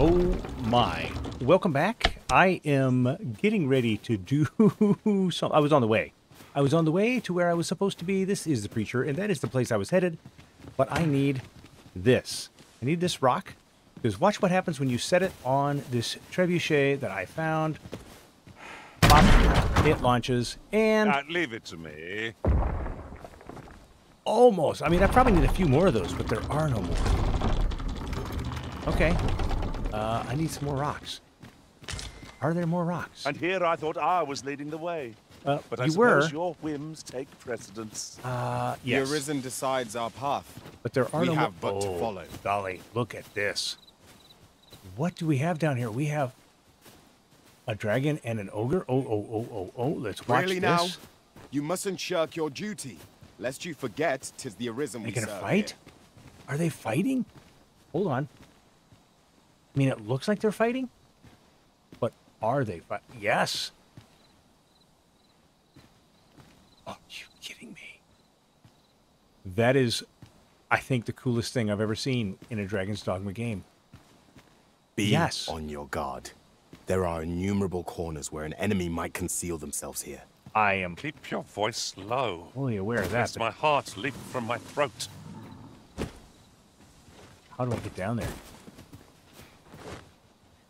Oh my. Welcome back. I am getting ready to do some. I was on the way. I was on the way to where I was supposed to be. This is the preacher, and that is the place I was headed. But I need this. I need this rock. Because watch what happens when you set it on this trebuchet that I found. Pop, it launches, and Uh, leave it to me. almost. I mean, I probably need a few more of those, but there are no more. Okay. Uh, I need some more rocks. Are there more rocks? And here I thought I was leading the way. Uh, But I you suppose were. your whims take precedence. Uh, The. Arisen decides our path. But there are We no have more. but to Oh, follow. Golly, look at this. What do we have down here? We have a dragon and an ogre. Oh, oh, oh, oh, oh. Let's watch really this. now? You mustn't shirk your duty, lest you forget 'tis the Arisen They we gonna serve fight? here. Are they fighting? Hold on. I mean, it looks like they're fighting, but are they fight? Yes. Are you kidding me? That is, I think, the coolest thing I've ever seen in a Dragon's Dogma game. Be Yes. on your guard. There are innumerable corners where an enemy might conceal themselves here. I am Keep your voice low. fully aware of that. But my heart leap from my throat. how do I get down there?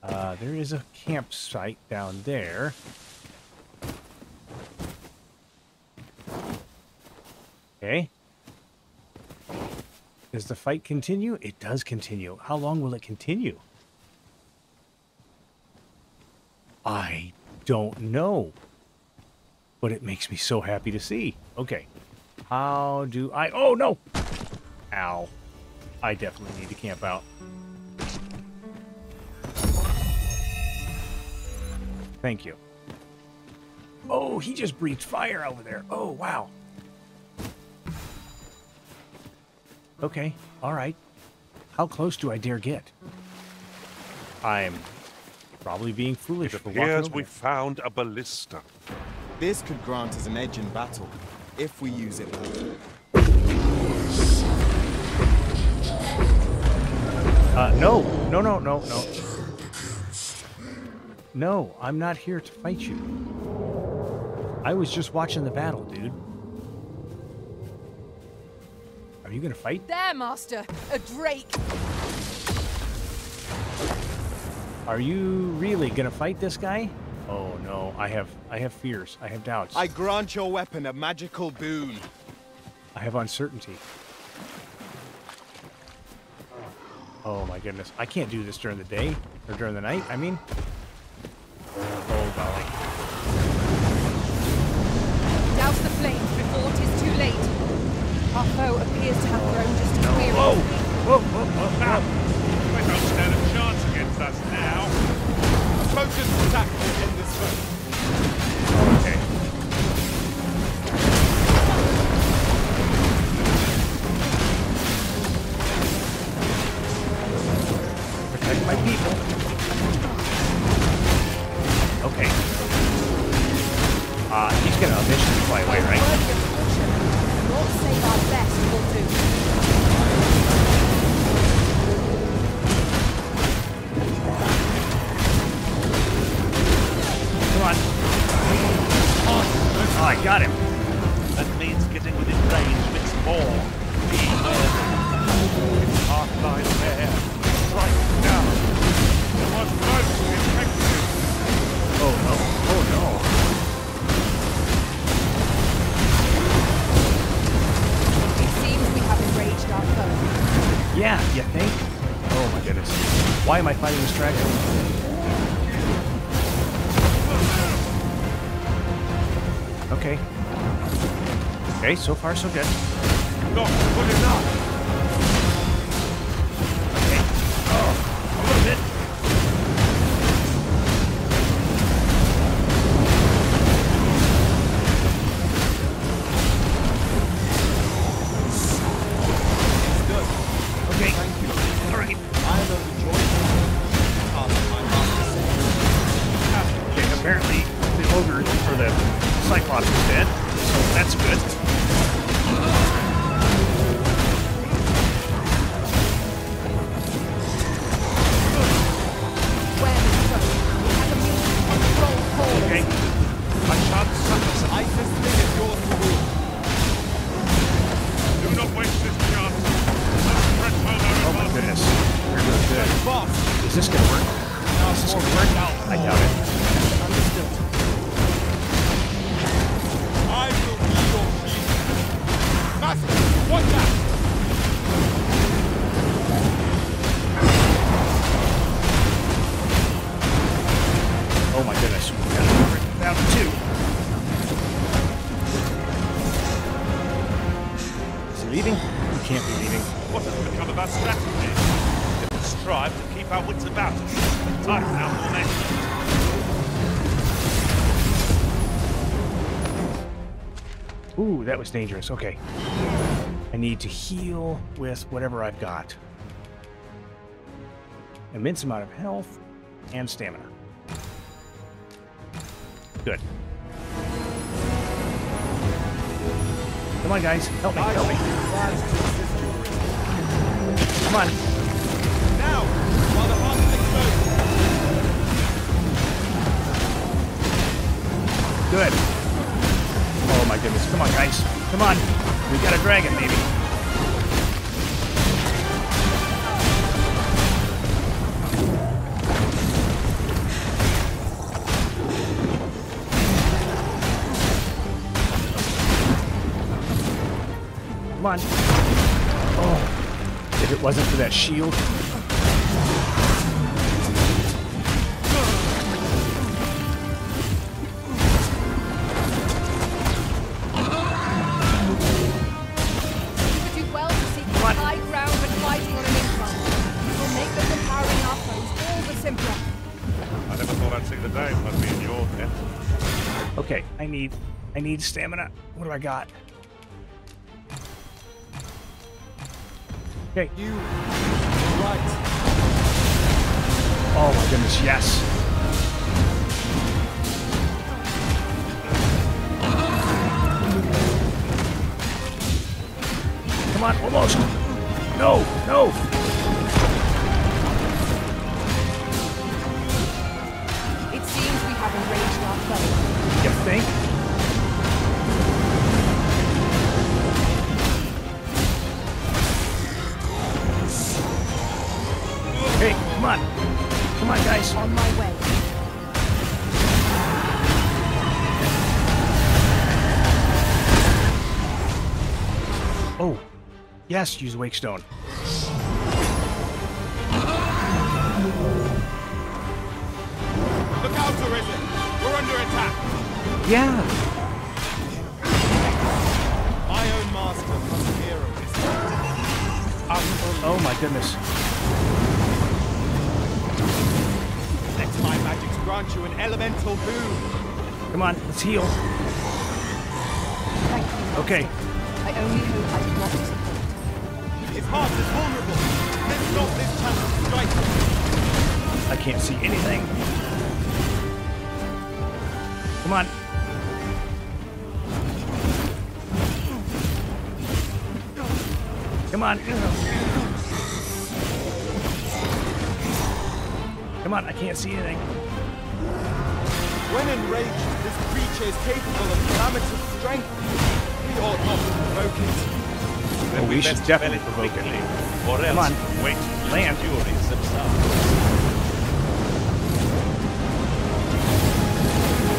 Uh, there is a campsite down there. Okay. Does the fight continue? It does continue. How long will it continue? I don't know. But it makes me so happy to see. Okay. How do I... Oh, no! Ow. I definitely need to camp out. Thank you. Oh, he just breathed fire over there. Oh, wow. Okay, all right. How close do I dare get? I'm probably being foolish It for appears we there. found a ballista. This could grant us an edge in battle, if we use it well. Uh, no, no, no, no, no. No, I'm not here to fight you. I was just watching the battle, dude. Are you gonna fight? There, Master! A drake! Are you really gonna fight this guy? Oh no, I have I have fears. I have doubts. I grant your weapon a magical boon. I have uncertainty. Oh my goodness. I can't do this during the day or during the night. I mean, foe appears to have grown just as weary. Whoa! Whoa! Whoa! Whoa! Now, they don't stand a chance against us now. Focus attack will end this fight. Okay. Protect my people. Okay. Uh, he's gonna eventually fly away, right? Worthy of caution. Not save our best will do. Okay, so far so good. Enough. Leaving? He can't be leaving. What has become of our strategy? We strive to keep our wits about us, tighten our formation. Ooh, that was dangerous. Okay. I need to heal with whatever I've got. Immense amount of health and stamina. Good. Come on, guys. Help me. Help me. plans to assist you. Come on. Now, while the explodes. Good. Oh my goodness. Come on, guys. Come on. We got a dragon, maybe. In your tent. Okay, I need I need stamina. What do I got? Okay. You right. Oh my goodness, yes. Come on, almost. No, no. Yes, use Wakestone. Look out, Arisen. We're under attack. Yeah. My own master must hear of this. Oh my goodness. Let my magics grant you an elemental boon. Come on, let's heal. Thank you. Okay. I only hope I did not is vulnerable. Let's stop this chance to strike. I can't see anything. Come on. Come on. Come on, I can't see anything. When enraged, this creature is capable of calamitous strength. We ought not to provoke it. Then we we should definitely provoke it. quickly, Or Come on. wait Land.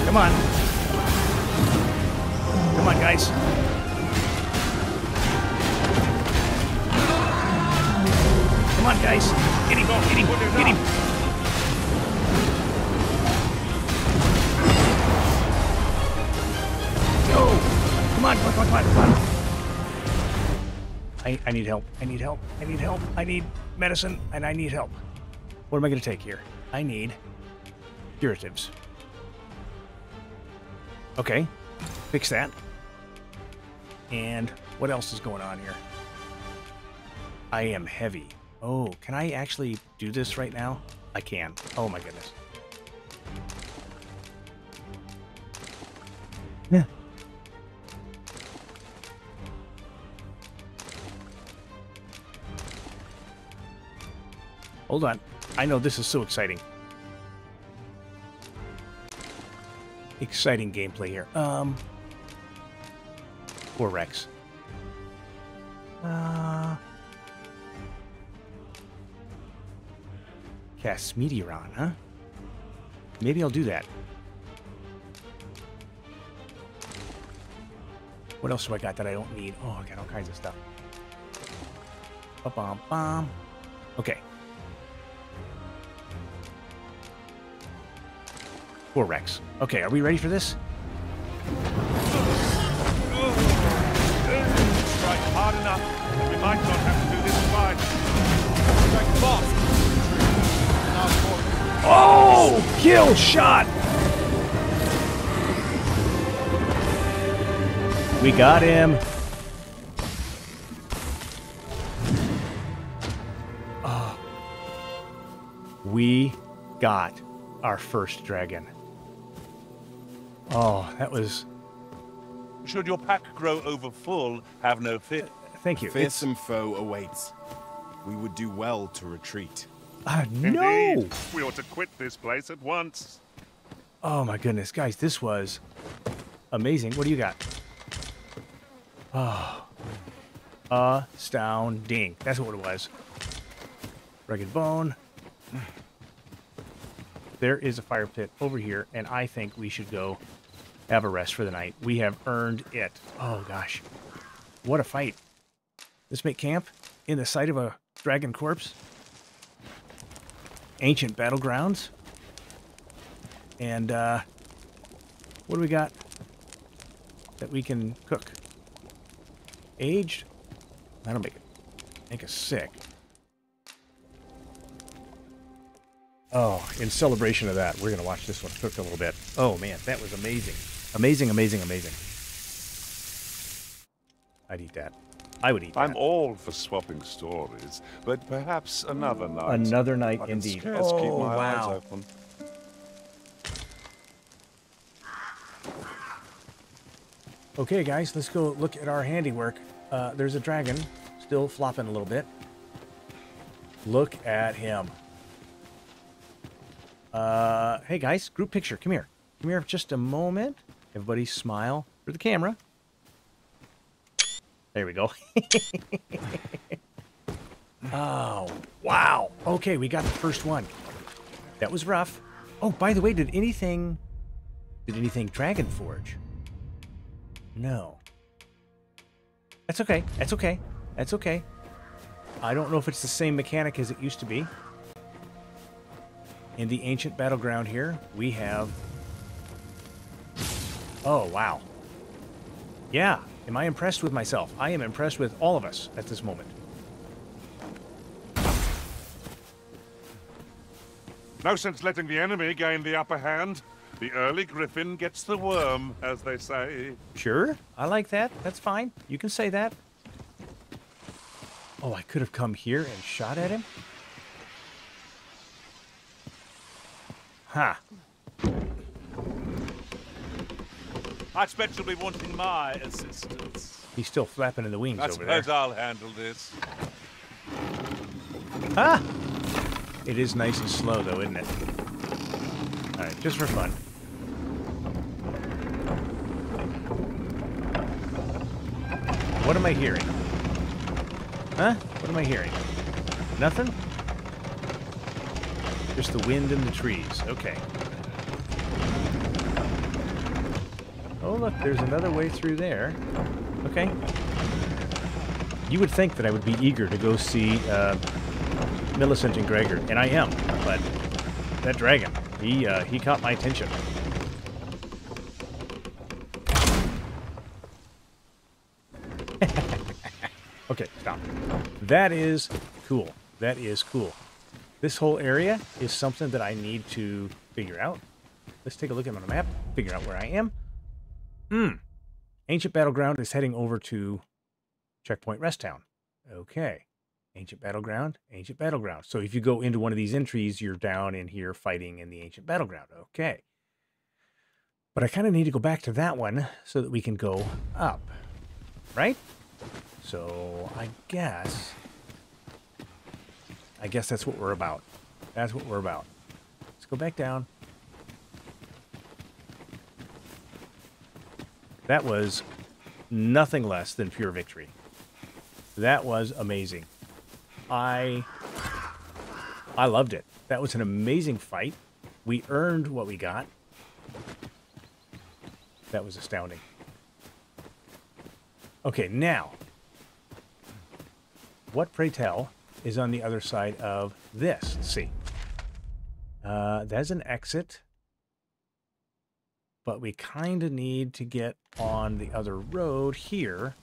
Come on. Come on, guys. Come on, guys. Get him, get him, get him. Go. Come on, come on, come on, come on. I, I need help. I need help. I need help. I need medicine, and I need help. What am I going to take here? I need curatives. Okay, fix that. And what else is going on here? I am heavy. Oh, can I actually do this right now? I can. Oh my goodness. Yeah. Hold on. I know this is so exciting. Exciting gameplay here. Um. Poor Rex. Uh. Cast Meteoron, huh? Maybe I'll do that. What else do I got that I don't need? Oh, I got all kinds of stuff. Ba-bum, bum. Okay. Four Rex. Okay, are we ready for this? Strike hard enough. We might not have to do this fight. Strike fast. Oh! Kill shot! We got him. Oh. We got our first dragon. Oh, that was. Should your pack grow over full, have no fear. Thank you. It's, Fearsome foe awaits. We would do well to retreat. uh, no! Indeed, we ought to quit this place at once. Oh my goodness, guys, this was amazing. What do you got? Oh, astounding. That's what it was. Rugged bone. There is a fire pit over here, and I think we should go have a rest for the night. We have earned it. Oh gosh, what a fight! Let's make camp in the sight of a dragon corpse. Ancient battlegrounds. And uh, what do we got that we can cook? Aged? That'll make it make us sick. Oh, in celebration of that, we're gonna watch this one cook a little bit. Oh man, that was amazing, amazing, amazing, amazing. I'd eat that. I would eat that. I'm all for swapping stories, but perhaps another night. Another night indeed. oh keep my eyes wow! Okay, guys, let's go look at our handiwork. Uh, there's a dragon still flopping a little bit. Look at him. Uh, hey, guys, group picture. Come here. Come here for just a moment. Everybody smile for the camera. There we go. oh, wow. Okay, we got the first one. That was rough. Oh, by the way, did anything... Did anything Dragon Forge? No. That's okay. That's okay. That's okay. I don't know if it's the same mechanic as it used to be. In the ancient battleground here, we have... Oh, wow. Yeah. Am I impressed with myself? I am impressed with all of us at this moment. No sense letting the enemy gain the upper hand. The early griffin gets the worm, as they say. Sure. I like that. That's fine. You can say that. Oh, I could have come here and shot at him? Ha. I expect you'll be wanting my assistance. He's still flapping in the wings I over there. I suppose I'll handle this. Ah! It is nice and slow, though, isn't it? Alright, just for fun. What am I hearing? Huh? What am I hearing? Nothing? Just the wind and the trees. Okay. Look, there's another way through there. Okay. You would think that I would be eager to go see uh, Millicent and Gregor, and I am, but that dragon, he uh, he caught my attention. okay, stop. That is cool. That is cool. This whole area is something that I need to figure out. Let's take a look at my map, figure out where I am. Hmm. Ancient Battleground is heading over to Checkpoint Rest Town. Okay. Ancient Battleground, Ancient Battleground. So if you go into one of these entries, you're down in here fighting in the Ancient Battleground. Okay. But I kind of need to go back to that one so that we can go up. Right? So I guess... I guess that's what we're about. That's what we're about. Let's go back down. That was nothing less than pure victory. That was amazing. I I loved it. That was an amazing fight. We earned what we got. That was astounding. Okay, now, what pray tell is on the other side of this? Let's see. Uh, there's an exit, but we kind of need to get on the other road here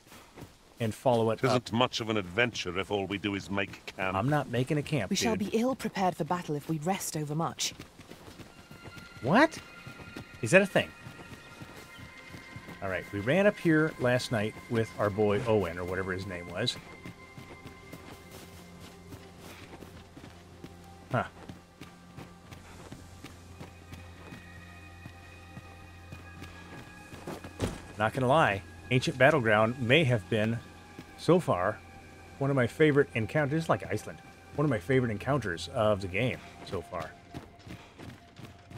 and follow it It up. isn't much of an adventure if all we do is make camp. I'm not making a camp, We shall be ill prepared for battle if we rest overmuch. What? Is that a thing? All right, we ran up here last night with our boy Owen, or whatever his name was. Not gonna lie, Ancient Battleground may have been, so far, one of my favorite encounters, like Iceland, one of my favorite encounters of the game so far.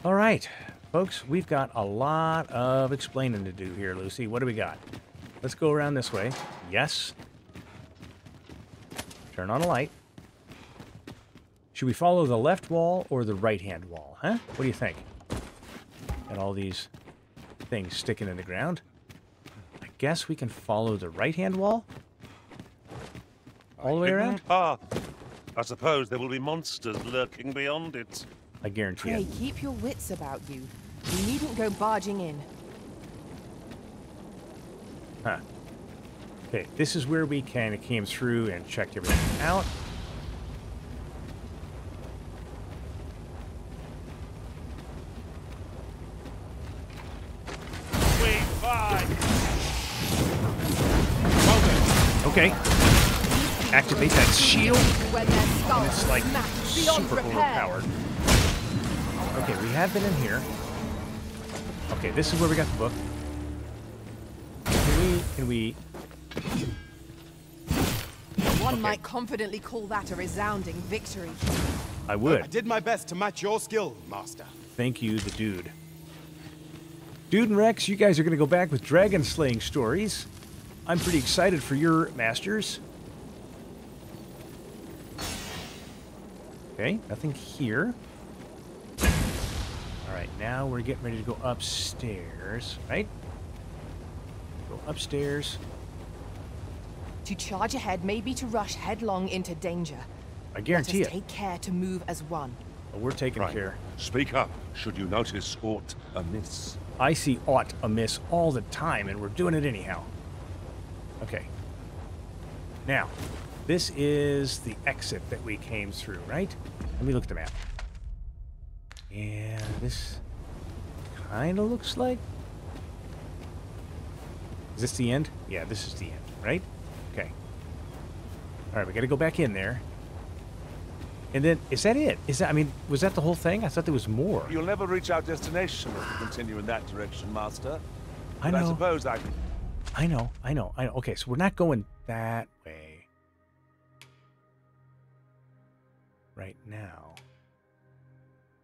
All right, folks, we've got a lot of explaining to do here, Lucy. What do we got? Let's go around this way. Yes. Turn on a light. Should we follow the left wall or the right-hand wall, huh? What do you think? Got all these things sticking in the ground. I guess we can follow the right-hand wall? All the way around? path. I suppose there will be monsters lurking beyond it. I guarantee Pray it. keep your wits about you. You needn't go barging in. Huh. Okay, this is where we kind of came through and checked everything out. Activate that shield. When their skulls It's like super repair. overpowered. Okay, we have been in here. Okay, this is where we got the book. Can we, can we, One Okay. might confidently call that a resounding victory. I would. I did my best to match your skill, Master. Thank you, the dude. Dude and Rex, you guys are going to go back with dragon slaying stories. I'm pretty excited for your masters. Okay, nothing here. All right, now we're getting ready to go upstairs, right? Go upstairs. To charge ahead may be to rush headlong into danger. I Let us guarantee it. take care to move as one. We're taking Right. care. Speak up, should you notice aught amiss. I see aught amiss all the time, and we're doing it anyhow. Okay. Now, this is the exit that we came through, right? Let me look at the map. And this kind of looks like. Is this the end? Yeah, this is the end, right? Okay. All right, we got to go back in there. And then, is that it? Is that? I mean, was that the whole thing? I thought there was more. You'll never reach our destination if you continue in that direction, Master. I But I know. suppose I I know, I know, I know. Okay, so we're not going that way right now.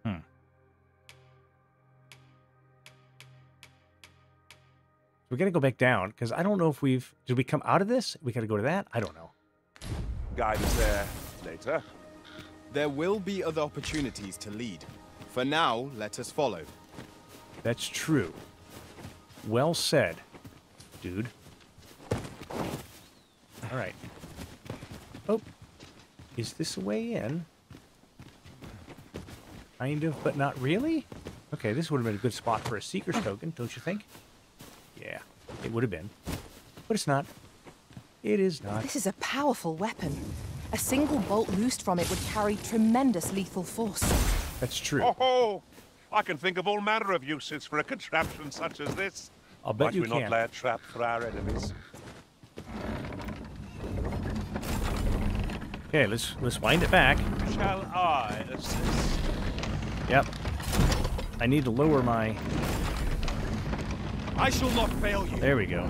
Hmm. We got to go back down because I don't know if we've. Did we come out of this? We got to go to that. I don't know. guide us there later. There will be other opportunities to lead. For now, let us follow. That's true. Well said, dude. All right. Oh, is this a way in? Kind of, but not really? Okay, this would have been a good spot for a Seeker's token, don't you think? Yeah, it would have been. But it's not. It is not. This is a powerful weapon. A single bolt loosed from it would carry tremendous lethal force. That's true. Oh, ho! I can think of all manner of uses for a contraption such as this. I'll bet Might you we can. not lay a trap for our enemies? Okay, let's let's wind it back. Shall I assist? Yep. I need to lower my. I shall not fail you. There we go.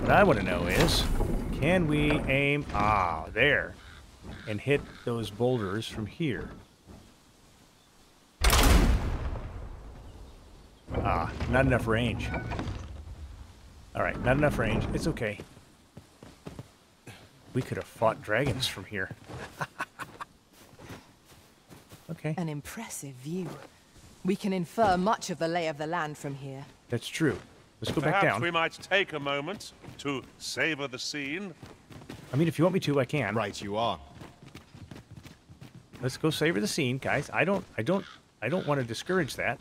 What I want to know is, can we aim ah there, and hit those boulders from here? Ah, not enough range. All right, not enough range. It's okay. We could have fought dragons from here. Okay. An impressive view. We can infer much of the lay of the land from here. That's true. Let's go back Perhaps down. we might take a moment to savor the scene. I mean, if you want me to, I can. Right, you are. Let's go savor the scene, guys. I don't, I don't, I don't want to discourage that.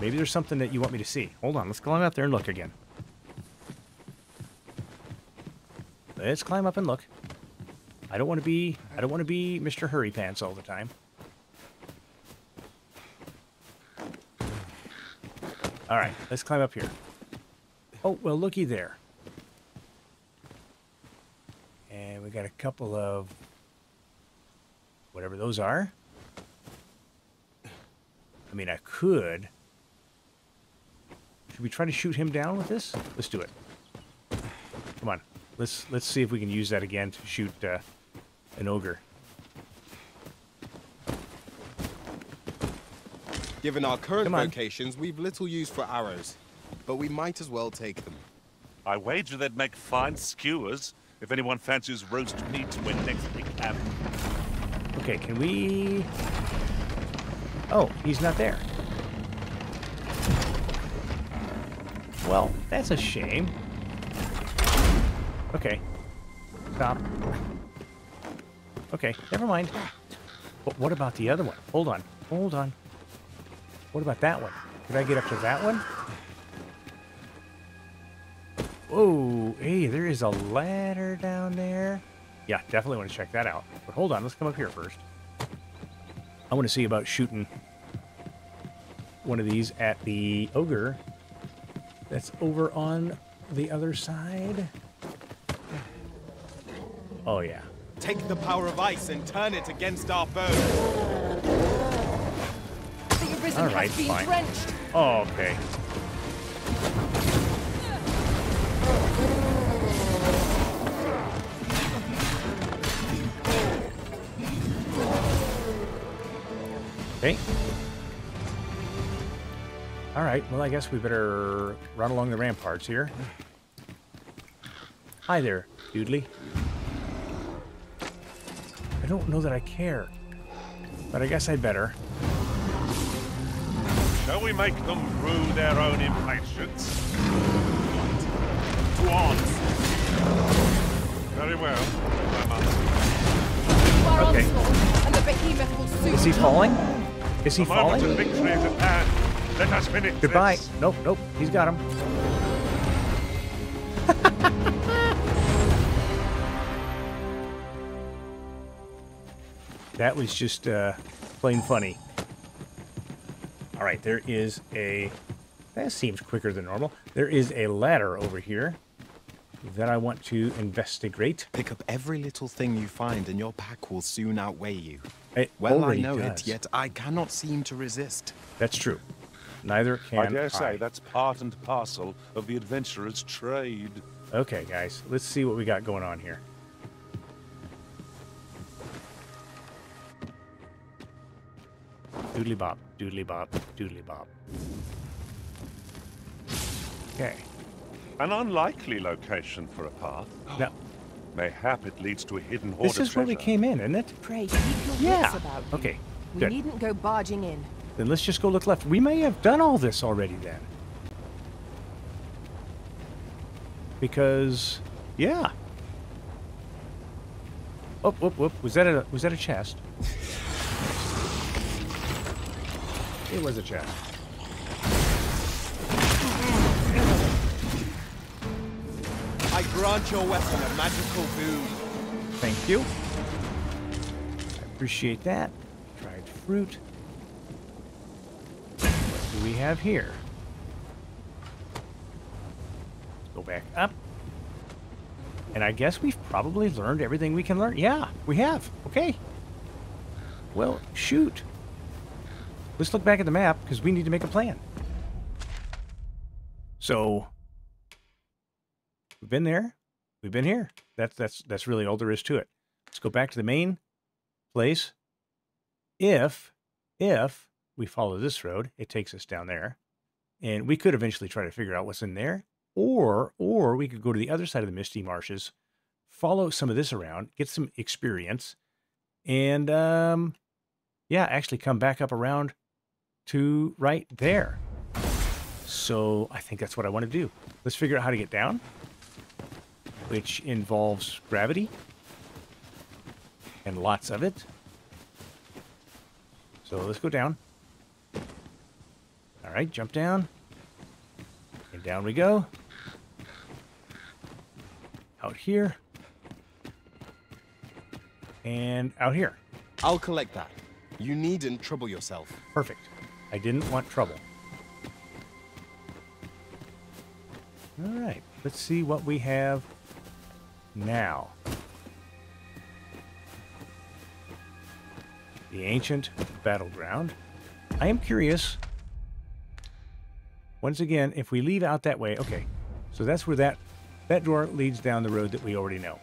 Maybe there's something that you want me to see. Hold on. Let's climb up there and look again. Let's climb up and look. I don't want to be, I don't want to be Mr. Hurry Pants all the time. All right, let's climb up here. Oh, well, looky there. And we got a couple of whatever those are. I mean, I could. Should we try to shoot him down with this? Let's do it. Come on. Let's let's see if we can use that again to shoot uh, an ogre. Given our current Come locations, we've little use for arrows. But we might as well take them. I wager they'd make fine skewers if anyone fancies roast meat when next we camp. Okay, can we? Oh, he's not there. Well, that's a shame. Okay. Stop. Okay, never mind. But what about the other one? Hold on. Hold on. What about that one? Could I get up to that one? Whoa, hey, there is a ladder down there. Yeah, definitely want to check that out. But hold on, let's come up here first. I want to see about shooting one of these at the ogre that's over on the other side. Oh, yeah. Take the power of ice and turn it against our foe. All right, has been fine. drenched. Oh, okay. Okay. All right. Well, I guess we better run along the ramparts here. Hi there, Doodly. I don't know that I care, but I guess I better. Shall we make them rue their own impatience? To arms. Very well. I must. Okay. and the behemoth will soon Is he falling? Is he The moment of falling? victory is at hand. Let us finish Goodbye. this. Nope, nope. He's got him. that was just uh, plain funny. All right, there is a. That seems quicker than normal. There is a ladder over here that I want to investigate. Pick up every little thing you find, and your pack will soon outweigh you. It Well, I know does. it, yet I cannot seem to resist. That's true. Neither can I dare say that's part and parcel of the adventurer's trade. Okay, guys, let's see what we got going on here. Doodly bop, doodly bop, doodly bop. Okay. An unlikely location for a path. Now, Mayhap it leads to a hidden hoard this of is where we came in, isn't it? Pray, keep your Yeah. about you. Okay, We good. needn't go barging in. Then let's just go look left. We may have done all this already then. Because, yeah. Oh, whoop, whoop. Was that a was that a chest? it was a chest. I grant your weapon a magical boon. Thank you. I appreciate that. Dried fruit. What do we have here? Go back up. And I guess we've probably learned everything we can learn. Yeah, we have. Okay. Well, shoot. Let's look back at the map because we need to make a plan. So, we've been there. We've been here. That's that's that's really all there is to it. Let's go back to the main place. If if we follow this road, it takes us down there. And we could eventually try to figure out what's in there. Or or we could go to the other side of the Misty Marshes, follow some of this around, get some experience, and um yeah, actually come back up around to right there. So I think that's what I want to do. Let's figure out how to get down, which involves gravity and lots of it. So let's go down. All right, jump down. And down we go. Out here. And out here. I'll collect that. You needn't trouble yourself. Perfect. I didn't want trouble. All right, let's see what we have now. The ancient battleground. I am curious. Once again, if we leave out that way, okay. So that's where that that door leads down the road that we already know.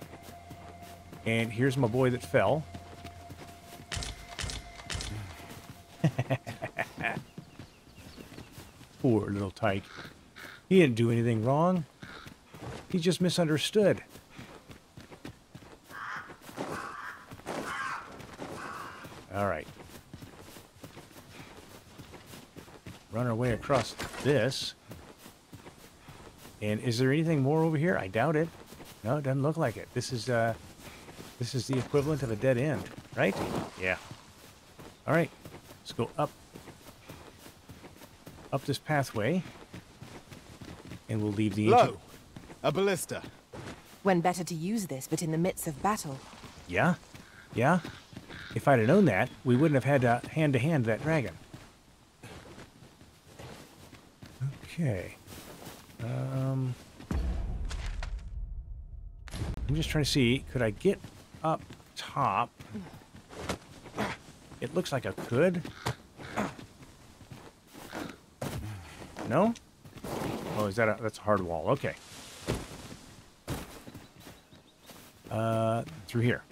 And here's my boy that fell. Poor little tyke. He didn't do anything wrong. He just misunderstood. All right. Run our way across this. And is there anything more over here? I doubt it. No, it doesn't look like it. This is uh this is the equivalent of a dead end, right? Yeah. All right. Let's go up up this pathway. And we'll leave the ancient... Lo! A ballista. When better to use this but in the midst of battle. Yeah? Yeah? If I'd have known that, we wouldn't have had to hand-to-hand that dragon. Okay. Um... I'm just trying to see, could I get up top? It looks like I could. No? Oh, is that a, that's a hard wall. Okay. Uh, through here.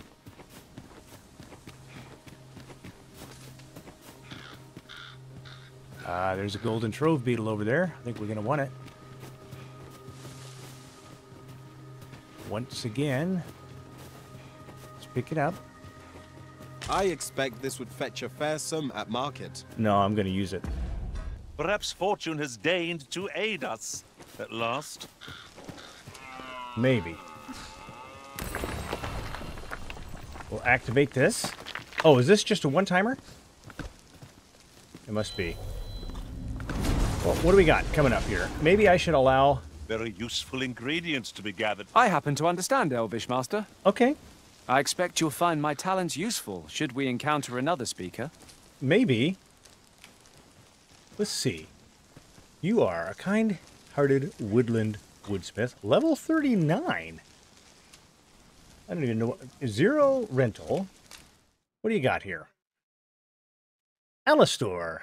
Uh, there's a golden trove beetle over there. I think we're going to want it. Once again, let's pick it up. I expect this would fetch a fair sum at market. No, I'm going to use it. Perhaps fortune has deigned to aid us at last. Maybe. We'll activate this. Oh, is this just a one-timer? It must be. Well, what do we got coming up here? Maybe I should allow... Very useful ingredients to be gathered. I happen to understand Elvish, Master. Okay, I expect you'll find my talents useful should we encounter another speaker. maybe. Let's see. You are a kind-hearted woodland woodsmith, level 39. I don't even know. What, zero rental. What do you got here? Alistor.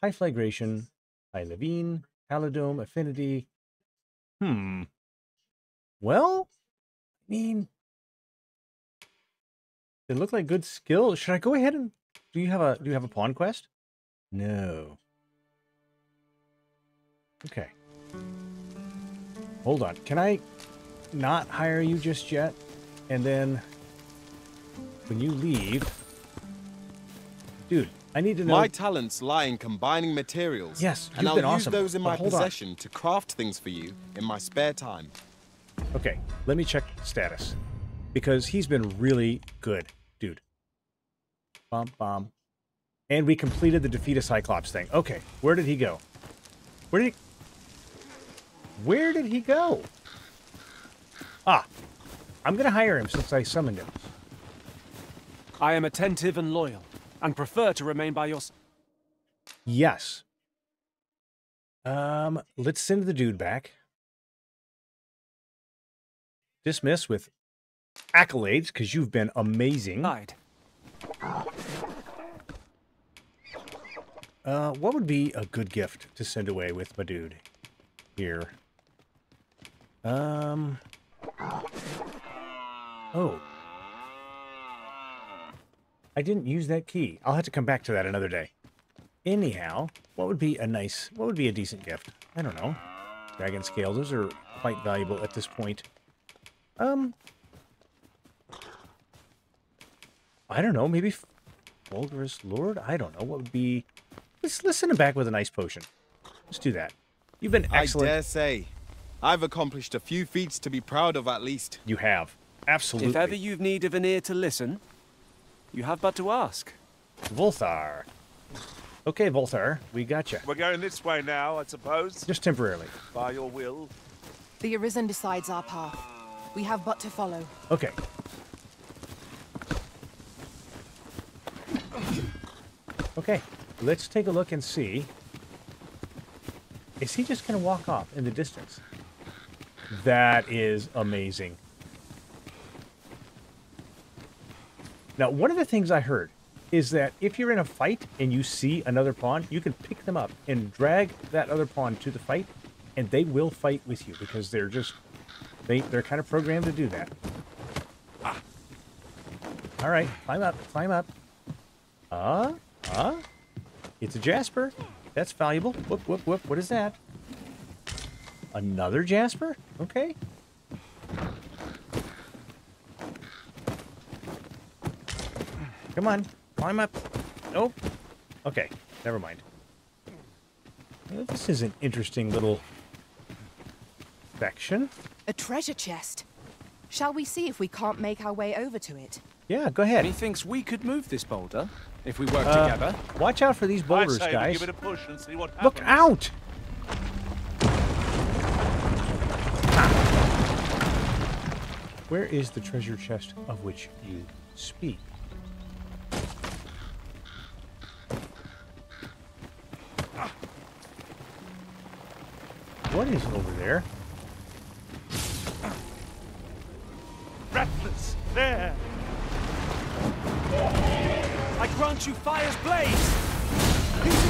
High flagration, high Levin, halidom, affinity. Hmm. Well, I mean, they look like good skills. Should I go ahead and do you have a do you have a pawn quest? No. Okay. Hold on. Can I not hire you just yet? And then when you leave, dude, I need to know. My talents lie in combining materials. Yes, and I'll use awesome, those in my hold on. possession to craft things for you in my spare time. Okay, let me check status because he's been really good, dude. Bum bum. And we completed the defeat of Cyclops thing. Okay, where did he go? Where did he? Where did he go? Ah, I'm gonna hire him since I summoned him. I am attentive and loyal, and prefer to remain by your... Yes. Um, let's send the dude back. Dismiss with accolades because you've been amazing. Uh, what would be a good gift to send away with my dude here? Um. Oh. I didn't use that key. I'll have to come back to that another day. Anyhow, what would be a nice, what would be a decent gift? I don't know. Dragon scale, those are quite valuable at this point. Um. I don't know, maybe, Vulgarous Lord? I don't know. What would be... Let's, let's send him back with an ice potion. Let's do that. You've been excellent. I excellent. dare say, I've accomplished a few feats to be proud of at least. You have. Absolutely. If ever you've need of an ear to listen, you have but to ask. Volthar. Okay, Volthar, we got you. We're going this way now, I suppose. Just temporarily. By your will. The Arisen decides our path. We have but to follow. Okay. Okay, let's take a look and see. Is he just going to walk off in the distance? That is amazing. Now, one of the things I heard is that if you're in a fight and you see another pawn, you can pick them up and drag that other pawn to the fight, and they will fight with you because they're just they they're kind of programmed to do that. Ah. All right, climb up, climb up. Uh, uh, it's a Jasper. That's valuable. Whoop, whoop, whoop. What is that? Another Jasper? Okay. Come on, climb up. Nope. Okay, never mind. Well, this is an interesting little section. A treasure chest. Shall we see if we can't make our way over to it? Yeah, go ahead. Methinks we could move this boulder if we work Uh, together. Watch out for these boulders, I say we guys. give it a push and see what. Look out! Where is the treasure chest of which you speak? What is over there?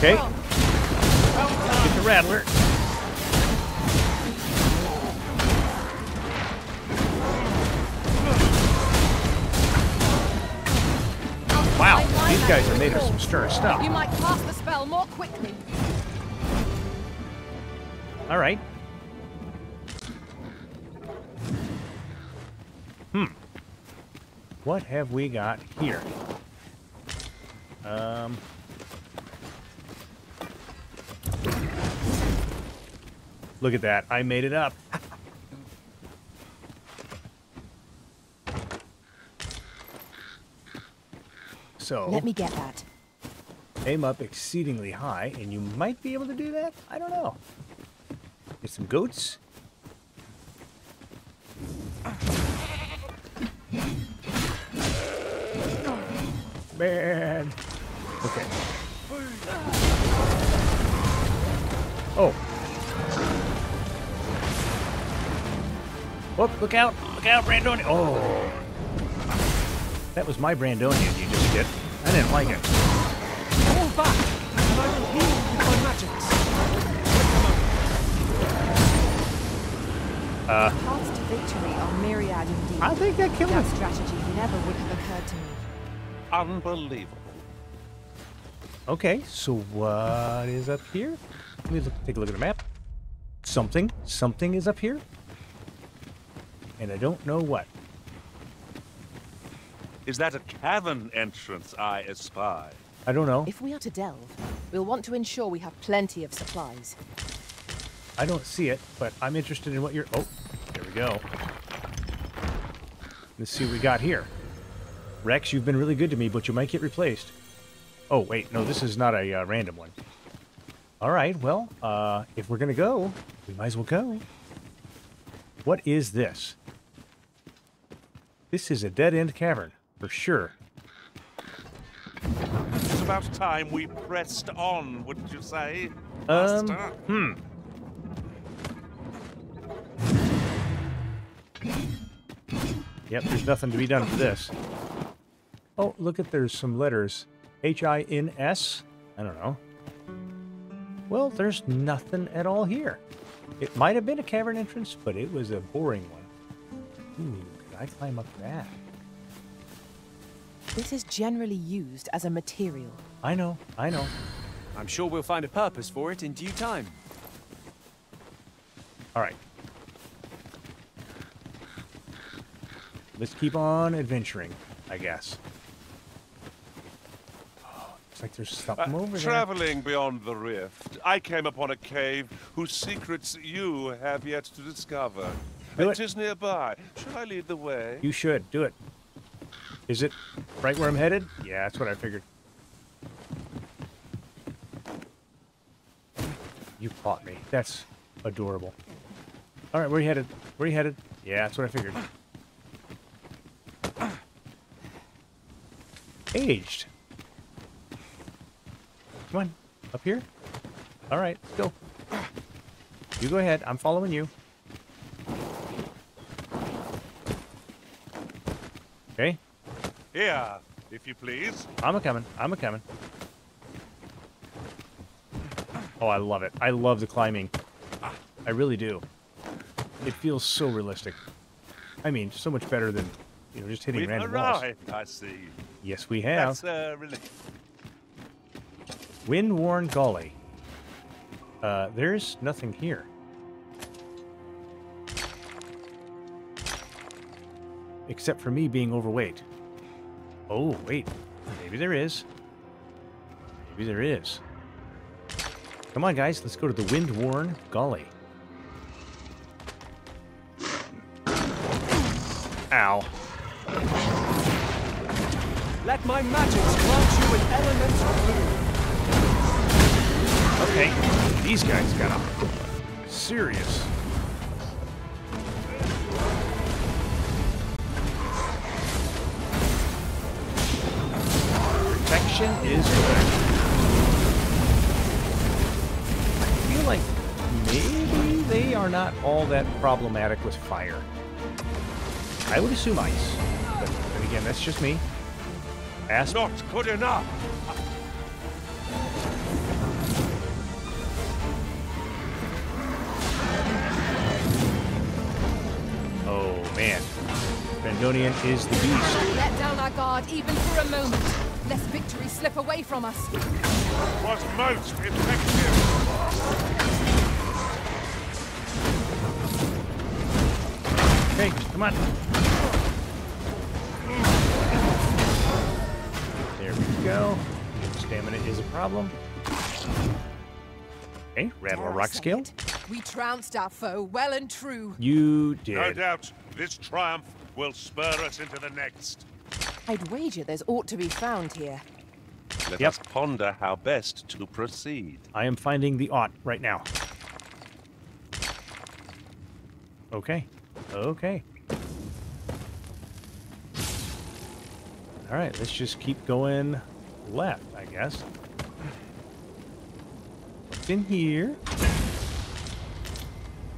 Okay. Get the rattler. Wow, these guys are made of some stern stuff. You might cast the spell more quickly. All right. Hmm. What have we got here? Um. Look at that. I made it up. so, Let me get that. aim up exceedingly high, and you might be able to do that? I don't know. Get some goats. Man. Okay. Whoop, look out. Look out, Brandonian. Oh. That was my Brandonian you just hit. I didn't like it. Fall back, and I will heal you with my magics. Uh. Paths to victory are myriad indeed. I think that killed that him. strategy never would have occurred to me. Unbelievable. Okay, so what is up here? Let me look, take a look at the map. Something, something is up here. And I don't know what. Is that a cavern entrance I espy? I don't know. If we are to delve, we'll want to ensure we have plenty of supplies. I don't see it, but I'm interested in what you're... Oh, there we go. Let's see what we got here. Rex, you've been really good to me, but you might get replaced. Oh, wait, no, this is not a uh, random one. All right, well, uh, if we're going to go, we might as well go. What is this? This is a dead-end cavern, for sure. It's about time we pressed on, wouldn't you say? Um, Master? hmm. Yep, there's nothing to be done for this. Oh, look at there's some letters. H-I-N-S? I don't know. Well, there's nothing at all here. It might have been a cavern entrance, but it was a boring one. Ooh, could I climb up that? This is generally used as a material. I know, I know. I'm sure we'll find a purpose for it in due time. All right. Let's keep on adventuring, I guess. Looks like there's something Uh, over there. traveling beyond the rift, I came upon a cave whose secrets you have yet to discover. It. is nearby. Should I lead the way? You should do it. Is it right where I'm headed? Yeah, that's what I figured. You caught me. That's adorable. All right, where you headed? Where you headed? Yeah, that's what I figured. Aged. Come on, up here. All right, go. You go ahead. I'm following you. Okay, Here, if you please. I'm a coming. I'm a coming. Oh, I love it. I love the climbing. I really do. It feels so realistic. I mean, so much better than you know just hitting We've random walls. arrived, I see. Yes, we have. That's uh, really Wind-worn gully. Uh, there's nothing here. Except for me being overweight. Oh, wait. Maybe there is. Maybe there is. Come on, guys. Let's go to the wind-worn gully. Ow. Let my magics grant you an elemental bloom. Okay. These guys got a serious. Is good. I feel like maybe they are not all that problematic with fire. I would assume ice, but then again, that's just me. Ask not good enough. Brandonian is the beast. Let down our guard even for a moment, lest victory slip away from us. Was most effective. Okay, come on. There we go. Stamina is a problem. Okay, rattle a rock scale. We trounced our foe well and true. You did. No doubt this triumph will spur us into the next. I'd wager there's aught to be found here. Let Yep. us ponder how best to proceed. I am finding the ought right now. Okay. Okay. All right, let's just keep going left, I guess. What's in here?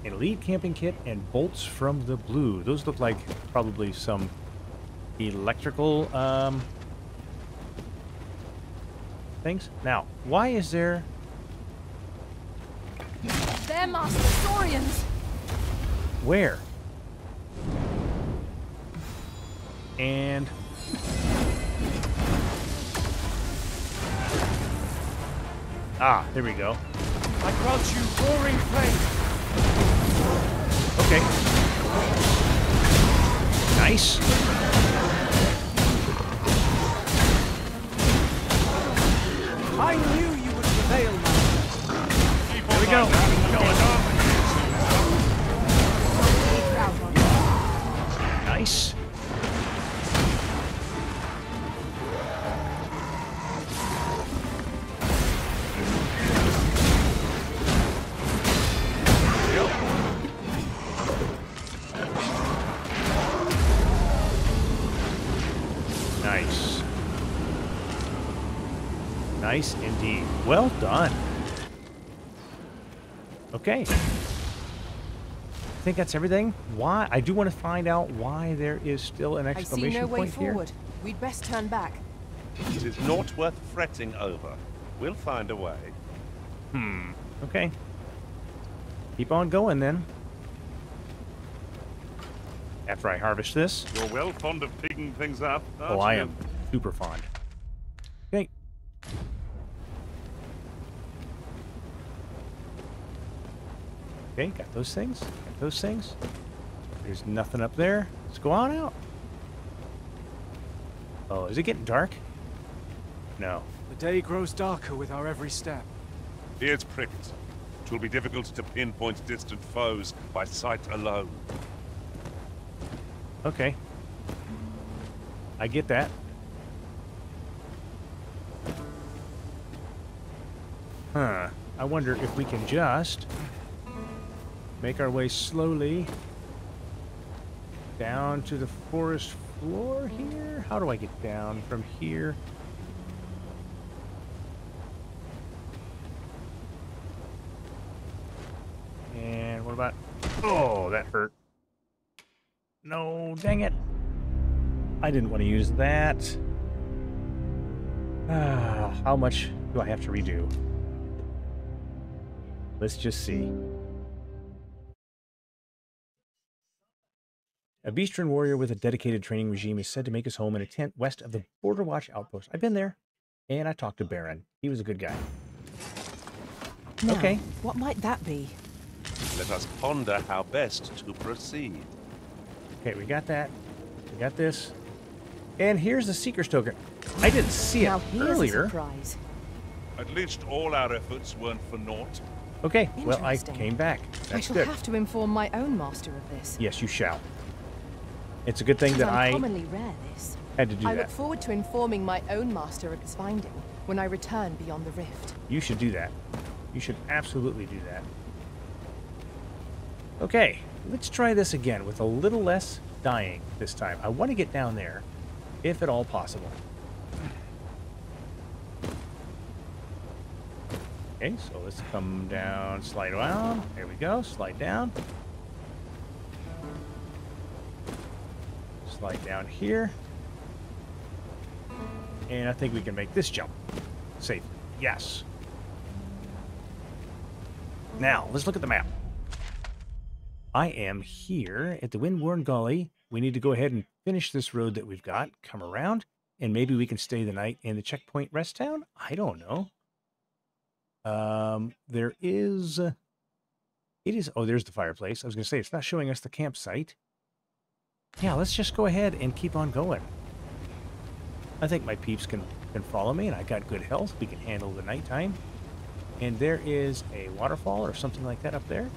An elite camping kit and bolts from the blue. Those look like probably some electrical um, things. Now, why is there They're Master Saurians. Where? And ah, there we go. I grant you roaring flame. Okay. Nice. I knew you would prevail, man. There we go. Be proud of you. Nice. Nice. Nice indeed. Well done. Okay. I think that's everything. Why? I do want to find out why there is still an I see exclamation no way point here. forward. We'd best turn back. It is not worth fretting over. We'll find a way. Hmm. Okay. Keep on going then. After I harvest this. You're well fond of picking things up. Oh, aren't I you? am super fond. Okay, got those things. Got those things. There's nothing up there. Let's go on out. Oh, is it getting dark? No. The day grows darker with our every step. Here's Prickett. It will be difficult to pinpoint distant foes by sight alone. Okay. I get that. Huh. I wonder if we can just make our way slowly down to the forest floor here. How do I get down from here? And what about... Oh, that hurt. No, dang it. I didn't want to use that. Ah, how much do I have to redo? Let's just see. A Beastren warrior with a dedicated training regime is said to make his home in a tent west of the Border Watch outpost. I've been there, and I talked to Baron. He was a good guy. Now, Okay. What might that be? Let us ponder how best to proceed. Okay, we got that. We got this. And here's the Seeker's token. I didn't see it now here's earlier. surprise. At least all our efforts weren't for naught. Okay, well, I came back. That's I shall good. have to inform my own master of this. Yes, you shall. It's a good thing that I had to do I that. look forward to informing my own master of its finding when I return beyond the rift. You should do that. You should absolutely do that. Okay, let's try this again with a little less dying this time. I want to get down there, if at all possible. Okay, so let's come down, slide around. There we go, slide down. Slide down here. And I think we can make this jump. Safe. Yes. Now, let's look at the map. I am here at the Windworn Gully. We need to go ahead and finish this road that we've got, come around, and maybe we can stay the night in the checkpoint rest town? I don't know. Um, there is... uh, It is... Oh, there's the fireplace. I was going to say, it's not showing us the campsite. Yeah, let's just go ahead and keep on going. I think my peeps can, can follow me, and I got good health. We can handle the nighttime. And there is a waterfall or something like that up there.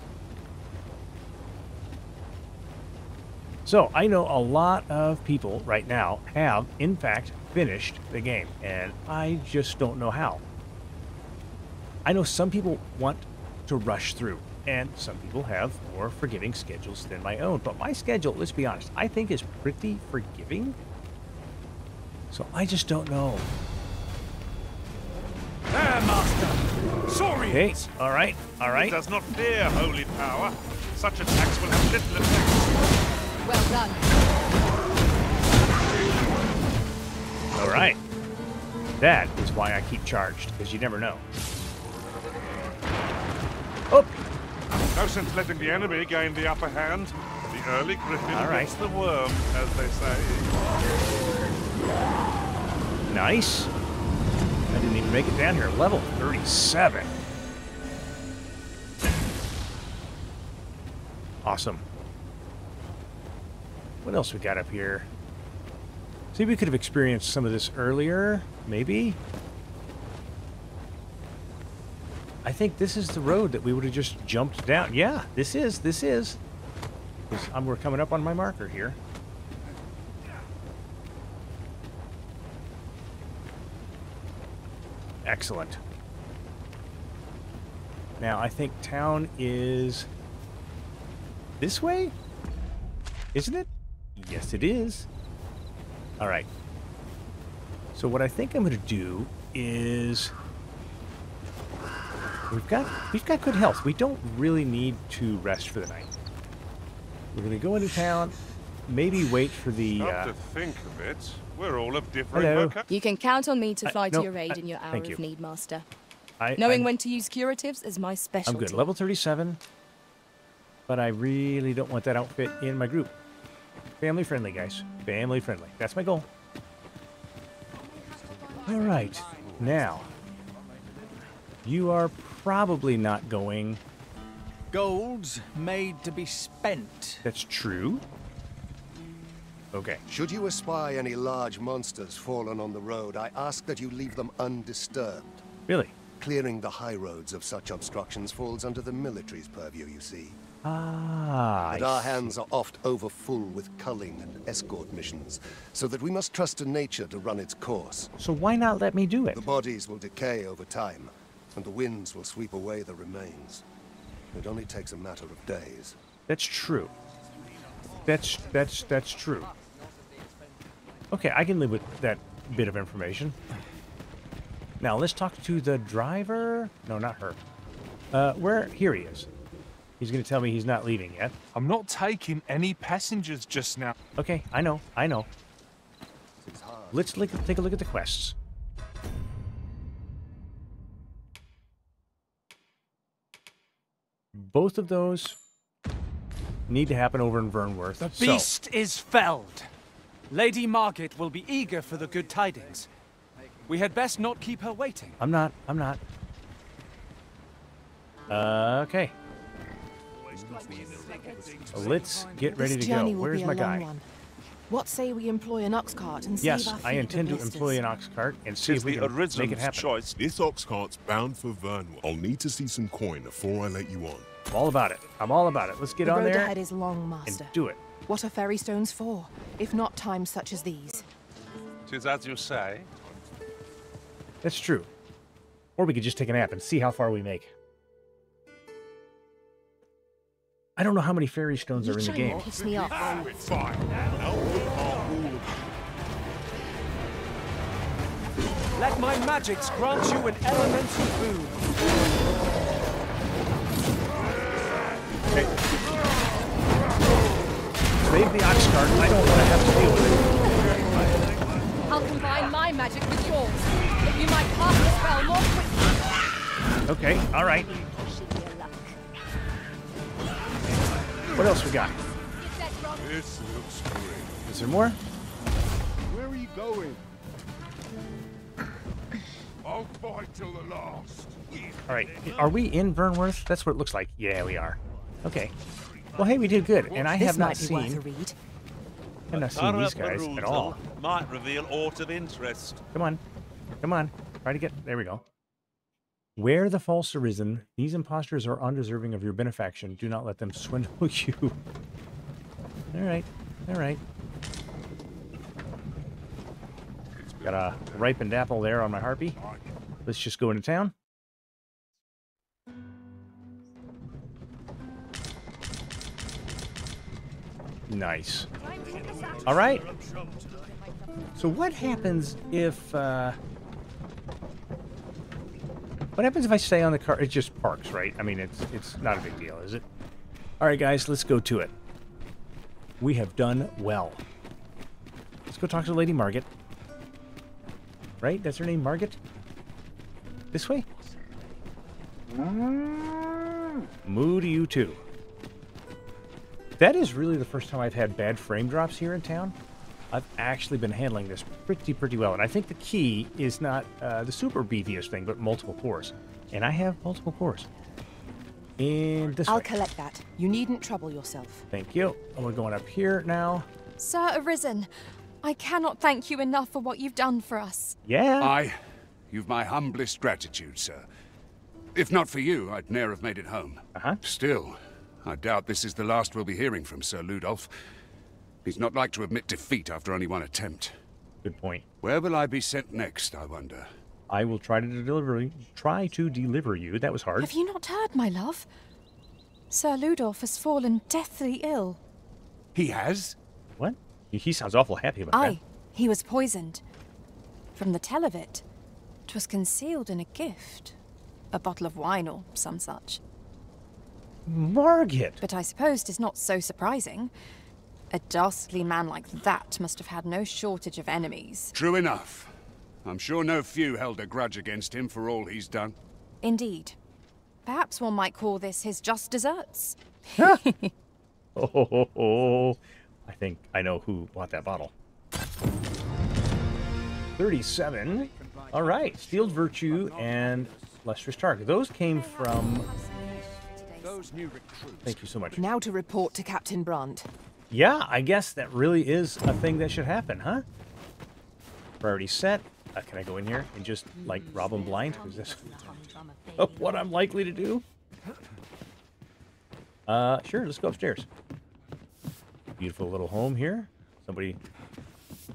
So I know a lot of people right now have, in fact, finished the game, and I just don't know how. I know some people want to rush through, and some people have more forgiving schedules than my own. But my schedule, let's be honest, I think is pretty forgiving. So I just don't know. There, Master! Sorry! Okay, all right, all It does not fear holy power. Such attacks will have little effect. Well done. All right. That is why I keep charged, because you never know. Oh, No sense letting the enemy gain the upper hand. The early griffin All right. the worm, as they say. nice. I didn't even make it down here. Level 37. Awesome. What else we got up here? See, we could have experienced some of this earlier, maybe. I think this is the road that we would have just jumped down. Yeah, this is, this is. I'm, we're coming up on my marker here. Excellent. Now, I think town is this way? Isn't it? Yes, it is. All right. So what I think I'm going to do is we've got we've got good health. We don't really need to rest for the night. We're going to go into town, maybe wait for the Come uh, to think of it, we're all of different Hello. You can count on me to Uh, fly no, to your aid uh, in your hour thank of need, Master. I, Knowing I'm- when to use curatives is my specialty. I'm good. Level 37. But I really don't want that outfit in my group. Family friendly, guys. Family friendly. That's my goal. All right. Now, you are probably not going. Gold's made to be spent. That's true. Okay. Should you espy any large monsters fallen on the road, I ask that you leave them undisturbed. Really? Clearing the high roads of such obstructions falls under the military's purview, you see. Ah. But I our see. hands are oft overfull with culling and escort missions, so that we must trust to nature to run its course. So why not let me do it? The bodies will decay over time, and the winds will sweep away the remains. It only takes a matter of days. That's true. That's that's that's true. Okay, I can live with that bit of information. Now let's talk to the driver. No, not her. Uh, where? Here he is. He's going to tell me he's not leaving yet. I'm not taking any passengers just now. Okay, I know, I know. Let's look, take a look at the quests. Both of those need to happen over in Vernworth. The so- beast is felled. Lady Margit will be eager for the good tidings. We had best not keep her waiting. I'm not. I'm not. Uh, okay. Let's get ready to go. Where's my guy? One. What say we employ an ox cart and Yes, save our I intend to employ an ox cart and see if we the can make it happen. choice. This ox cart's bound for Vernworth. I'll need to see some coin before I let you on. I'm all about it. I'm all about it. Let's get the on road there ahead is long, and master. do it. What are fairy stones for, if not times such as these? Tis as you say. That's true. Or we could just take a nap and see how far we make. I don't know how many fairy stones are in the Trying game. to piss me off. Ah, fine. Now we'll Let my magics grant you an elemental boon. Save the ox cart. I don't want to have to deal with it. I'll combine my magic with yours, that you might cast the spell more quickly. Okay, all right. What else we got? This looks great. Is there more? Where are you going? I'll fight till the last. All right. Are we in Vernworth? That's what it looks like. Yeah, we are. Okay. Well, hey, we did good, and I this have not might be worth a seen. read. I've not seen these guys at all. Might reveal aught of interest. Come on. Come on. Try to get. There we go. Where the false arisen, these impostors are undeserving of your benefaction. Do not let them swindle you. All right. All right. Got a ripened apple there on my harpy. Let's just go into town. Nice. All right. So what happens if uh What happens if I stay on the car? It just parks, right? I mean, it's it's not a big deal, is it? All right, guys, let's go to it. We have done well. Let's go talk to Lady Margit. Right? That's her name, Margit? This way? Moo to you too. That is really the first time I've had bad frame drops here in town. I've actually been handling this pretty, pretty well. And I think the key is not uh, the super beefiest thing, but multiple cores. And I have multiple cores. And this I'll way. collect that. You needn't trouble yourself. Thank you. And we're going up here now. Sir Arisen, I cannot thank you enough for what you've done for us. Yeah. I, You've my humblest gratitude, sir. If not for you, I'd ne'er have made it home. Uh-huh. Still, I doubt this is the last we'll be hearing from Sir Ludolf. He's not like to admit defeat after only one attempt. Good point. Where will I be sent next, I wonder? I will try to deliver you. try to deliver you. That was hard. Have you not heard, my love? Sir Ludolf has fallen deathly ill. He has? What? He- He sounds awful happy about Aye, he was poisoned. From the tell of it, 'twas concealed in a gift. A bottle of wine or some such. That. Margit! But I suppose it is not so surprising. A dastardly man like that must have had no shortage of enemies. True enough. I'm sure no few held a grudge against him for all he's done. Indeed. Perhaps one might call this his just deserts. Oh, ho, ho, ho. I think I know who bought that bottle. 37. All right. Steeled Virtue and Lustrous Target. Those came from. Those new recruits. Thank you so much. Now to report to Captain Brant. Yeah, I guess that really is a thing that should happen, huh? Priority set. Uh, can I go in here and just, like, rob them blind? Is this what I'm likely to do? Uh, sure, let's go upstairs. Beautiful little home here. Somebody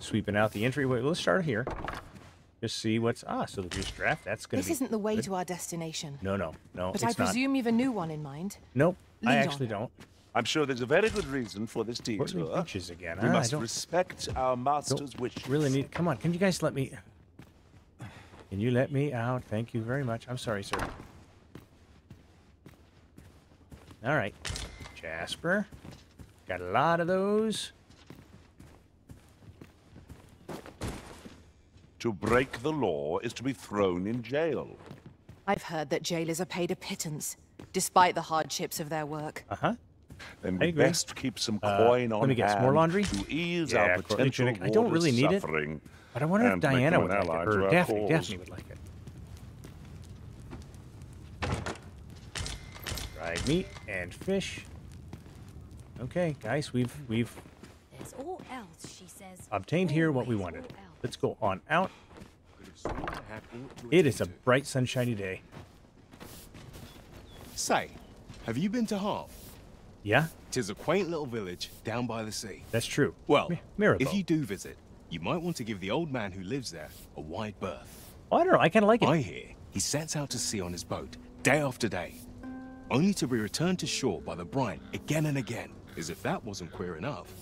sweeping out the entryway. Let's start here. Just see what's... Ah, so the juice draft, that's going to This be... isn't the way good. to our destination. No, no, no, But it's I not. presume you've a new one in mind. Nope, I Lead on. actually don't. I'm sure there's a very good reason for this Portly detour. Beaches again. We huh? I must don't- respect our master's don't wishes. really need... Come on, can you guys let me... Can you let me out? Thank you very much. I'm sorry, sir. All right. Jasper. Got a lot of those. To break the law is to be thrown in jail. I've heard that jailers are paid a pittance, despite the hardships of their work. Uh-huh. Then I we best keep some Uh, coin on let me guess, hand more laundry? to ease Yeah, our Courtney potential Tunic. I don't really need it, But I wonder if Diana would like it. ally to Or Daphne. cause. Daphne would like it. Dried meat and fish. Okay, guys, we've we've all else, she says. obtained here what we Always wanted. Let's go on out. It is a bright, sunshiny day. Say, have you been to Harve? Yeah, Tis a quaint little village down by the sea. that's true. Well, Mirabelle. if you do visit, you might want to give the old man who lives there a wide berth. Oh, I don't know. I kind of like it. I hear he sets out to sea on his boat, day after day, only to be returned to shore by the brine again and again, as if that wasn't queer enough.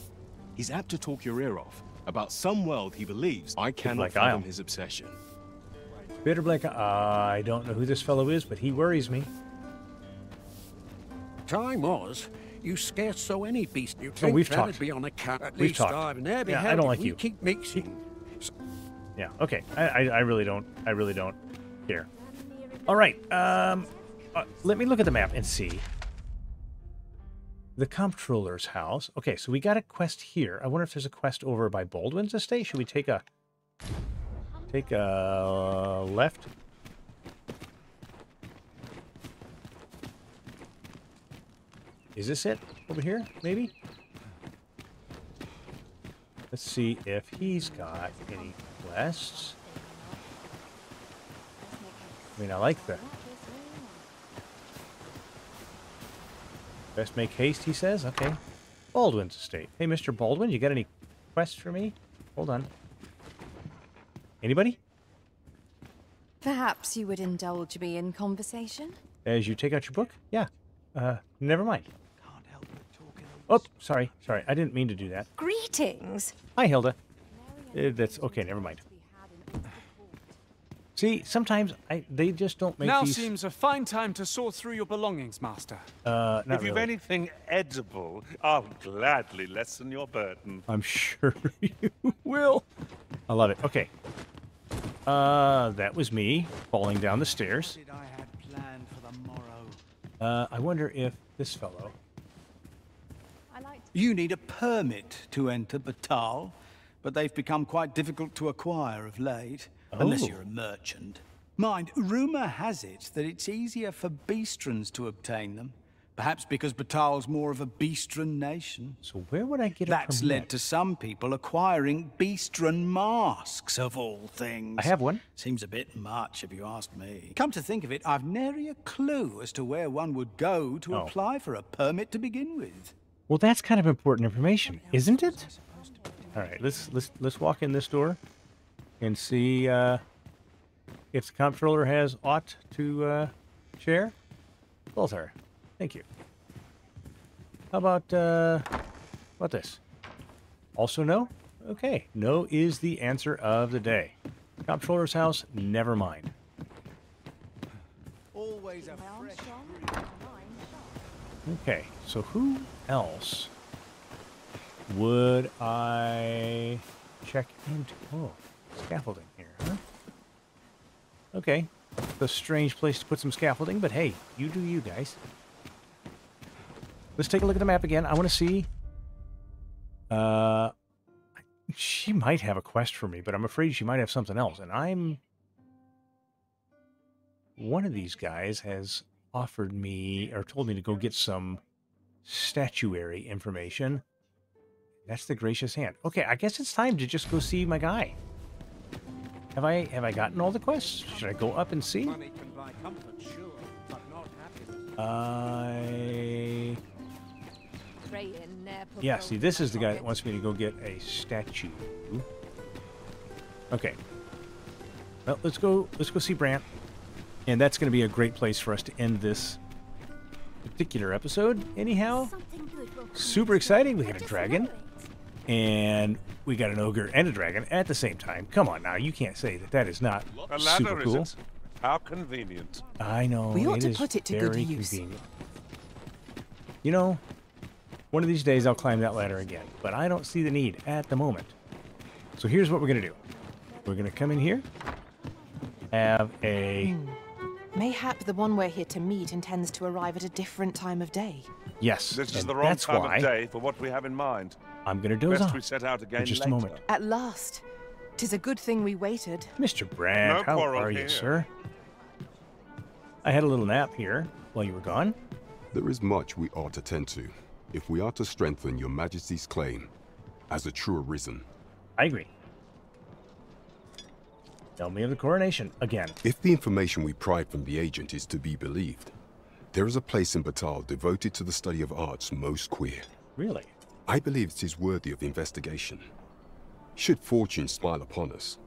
He's apt to talk your ear off about some world he believes I cannot like fathom Isle. his obsession. Bitter Black. Uh, I don't know who this fellow is, but he worries me. Time was, you scarce saw any beast you Oh, think we've that'd talked. be on a cat. At We've least talked. I've never Yeah, I beheld don't like we you. keep mixing. Yeah. Okay. I, I I really don't. I really don't care. All right. Um, uh, let me look at the map and see. The comptroller's house. Okay, so we got a quest here. I wonder if there's a quest over by Baldwin's estate. Should we take a take a uh, left? Is this it over here? Maybe. Let's see if he's got any quests. I mean, I like the best make haste. He says, "Okay." Baldwin's estate. Hey, Mr. Baldwin, you got any quests for me? Hold on. Anybody? Perhaps you would indulge me in conversation? As you take out your book? Yeah. Uh, never mind. Can't help talking. Oh, sorry, sorry. I didn't mean to do that. Greetings! Hi, Hilda. Uh, that's okay. Never mind. See, sometimes I they just don't make now these. seems a fine time to sort through your belongings, Master. Uh, not if you've really. anything edible, I'll gladly lessen your burden. I'm sure you will. I love it. Okay. Uh, that was me falling down the stairs. I had planned for the morrow. Uh, I wonder if this fellow. You need a permit to enter Battahl, but they've become quite difficult to acquire of late, unless Oh. you're a merchant. Mind, rumour has it that it's easier for Beastrens to obtain them, perhaps because Battahl's more of a Beastren nation. So where would I get a That's led to some people acquiring Beastren masks, of all things. I have one. Seems a bit much, if you ask me. Come to think of it, I've nary a clue as to where one would go to Oh. apply for a permit to begin with. Well, that's kind of important information, isn't it? All right, let's let's let's walk in this door and see uh, if the comptroller has aught to uh, share. Baltar, thank you. How about uh, about this? Also no. Okay, no is the answer of the day. Comptroller's house. Never mind. Always a fresh Okay, so who else would I check into? Oh, scaffolding here, huh? Okay, a strange place to put some scaffolding, but hey, you do you guys. Let's take a look at the map again. I want to see. Uh, she might have a quest for me, but I'm afraid she might have something else, and I'm. One of these guys has offered me or told me to go get some statuary information. That's the gracious hand. Okay, I guess it's time to just go see my guy. Have I have I gotten all the quests? Should I go up and see? Money comfort, sure, but not happiness. I Pray in there, yeah. See, this is the guy that wants me to go get a statue. Okay. Well, let's go. Let's go see Brant, and that's going to be a great place for us to end this particular episode. Anyhow, super exciting. We got a dragon, and we got an ogre and a dragon at the same time. Come on now, you can't say that that is not A super cool. is it? How convenient. I know. We ought to is put it to good use. Convenient. You know, one of these days I'll climb that ladder again, but I don't see the need at the moment. So here's what we're gonna do. We're gonna come in here, have a Hmm. Mayhap the one we're here to meet intends to arrive at a different time of day. yes. This is the wrong time why of day for what we have in mind. I'm gonna doze Best off we set out again for just later. a moment. At last. Tis a good thing we waited. Mr. Brand, No how quarrel are you, sir? I had a little nap here while you were gone. There is much we ought to tend to if we are to strengthen your majesty's claim as a true arisen. I agree. Tell me of the coronation again. If the information we pried from the agent is to be believed, there is a place in Battahl devoted to the study of arts most queer. Really? I believe it is worthy of investigation. Should fortune smile upon us,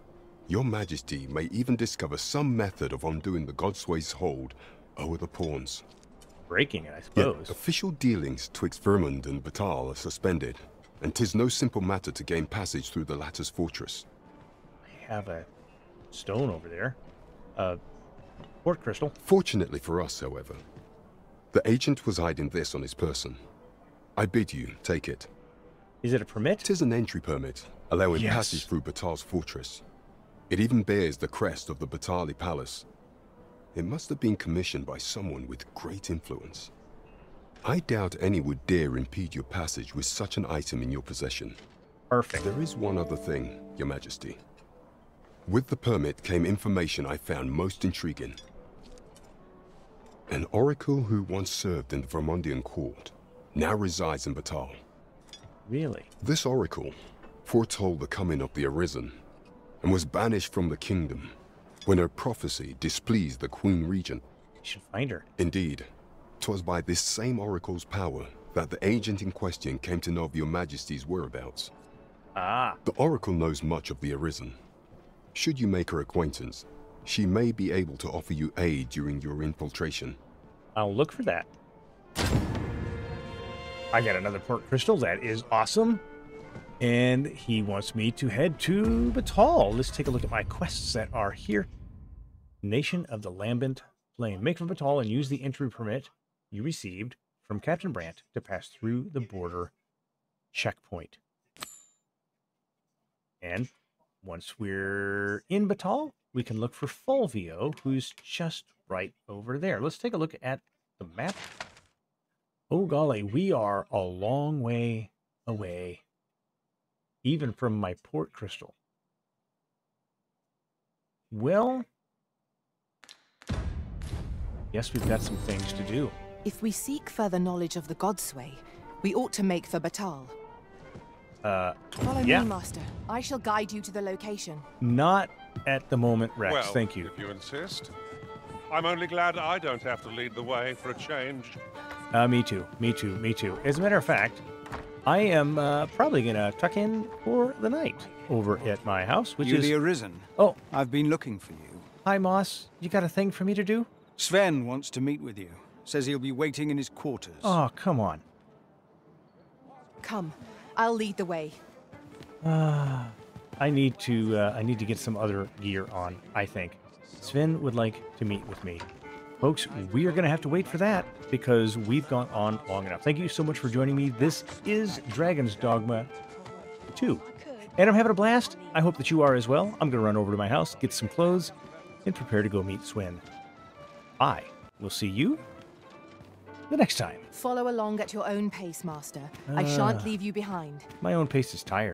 your majesty may even discover some method of undoing the Godsway's hold over the pawns. Breaking it, I Yet, suppose. official dealings twixt Vermund and Battahl are suspended, and 'tis no simple matter to gain passage through the latter's fortress. I have a stone over there. Uh, port crystal. Fortunately for us, however, the agent was hiding this on his person. I bid you take it. Is it a permit? Tis an entry permit, allowing Yes. passage through Battahl's fortress. It even bears the crest of the Battahli Palace. It must have been commissioned by someone with great influence. I doubt any would dare impede your passage with such an item in your possession. Perfect. There is one other thing, Your Majesty. With the permit came information I found most intriguing. An oracle who once served in the Vermundian court now resides in Battahl. Really? This oracle foretold the coming of the Arisen and was banished from the kingdom when her prophecy displeased the Queen Regent. You should find her. Indeed, 'twas by this same oracle's power that the agent in question came to know of your majesty's whereabouts. Ah, The oracle knows much of the Arisen. Should you make her acquaintance, she may be able to offer you aid during your infiltration. I'll look for that. I got another port crystal. That is awesome. And he wants me to head to Battahl. Let's take a look at my quests that are here. Nation of the Lambent Plain. Make for Battahl and use the entry permit you received from Captain Brant to pass through the border checkpoint. And once we're in Battahl, we can look for Fulvio, who's just right over there. Let's take a look at the map. Oh, golly, we are a long way away, even from my port crystal. Well, yes, we've got some things to do. If we seek further knowledge of the Godsway, we ought to make for Battahl. Uh, Follow yeah, me, Master. I shall guide you to the location. not at the moment, Rex. well, Thank you. if you insist. I'm only glad I don't have to lead the way for a change. Uh, me too. Me too. Me too. As a matter of fact, I am uh, probably gonna tuck in for the night over at my house, which you is the Arisen? Oh. I've been looking for you. Hi, Moss. You got a thing for me to do? Sven wants to meet with you. Says he'll be waiting in his quarters. Oh, come on. Come, I'll lead the way. Ah, I need to. Uh, I need to get some other gear on. I think Sven would like to meet with me, folks. We are going to have to wait for that because we've gone on long enough. Thank you so much for joining me. This is Dragon's Dogma 2, and I'm having a blast. I hope that you are as well. I'm going to run over to my house, get some clothes, and prepare to go meet Sven. I will see you the next time. Follow along at your own pace, Master. I Ah. shan't leave you behind. My own pace is tired.